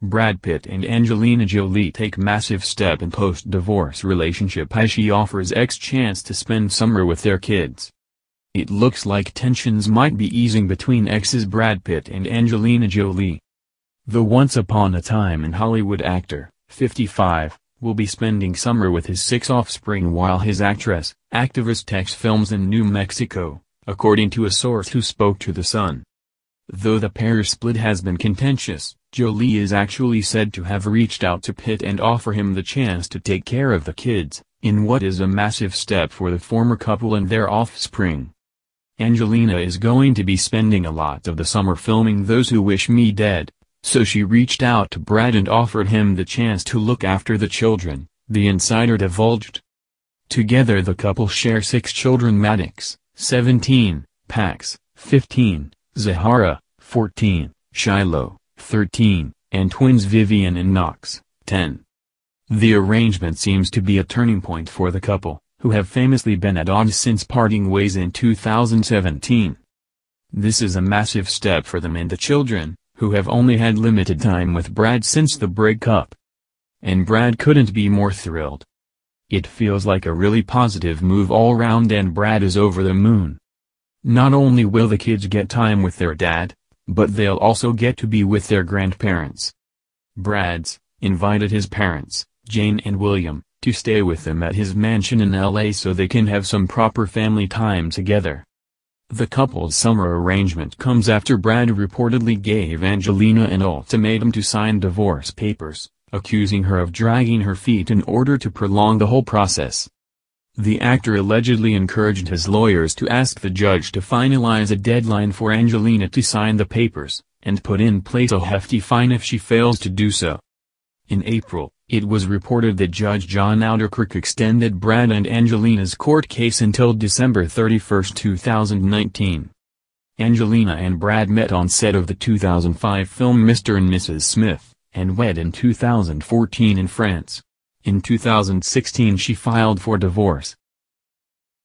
Brad Pitt and Angelina Jolie take massive step in post-divorce relationship as she offers ex chance to spend summer with their kids. It looks like tensions might be easing between exes Brad Pitt and Angelina Jolie. The once upon a time in Hollywood actor, 55, will be spending summer with his six offspring while his actress, activist takes films in New Mexico, according to a source who spoke to The Sun. Though the pair's split has been contentious, Jolie is actually said to have reached out to Pitt and offer him the chance to take care of the kids, in what is a massive step for the former couple and their offspring. Angelina is going to be spending a lot of the summer filming Those Who Wish Me Dead, so she reached out to Brad and offered him the chance to look after the children, the insider divulged. Together the couple share six children Maddox, 17, Pax, 15, Zahara, 14, Shiloh, 13, and twins Vivienne and Knox, 10. The arrangement seems to be a turning point for the couple, who have famously been at odds since parting ways in 2017. This is a massive step for them and the children, who have only had limited time with Brad since the breakup. And Brad couldn't be more thrilled. It feels like a really positive move all round and Brad is over the moon. Not only will the kids get time with their dad, but they'll also get to be with their grandparents. Brad's invited his parents, Jane and William, to stay with them at his mansion in LA so they can have some proper family time together. The couple's summer arrangement comes after Brad reportedly gave Angelina an ultimatum to sign divorce papers, accusing her of dragging her feet in order to prolong the whole process. The actor allegedly encouraged his lawyers to ask the judge to finalize a deadline for Angelina to sign the papers, and put in place a hefty fine if she fails to do so. In April, it was reported that Judge John Ouderkirk extended Brad and Angelina's court case until December 31, 2019. Angelina and Brad met on set of the 2005 film Mr. and Mrs. Smith, and wed in 2014 in France. In 2016 she filed for divorce.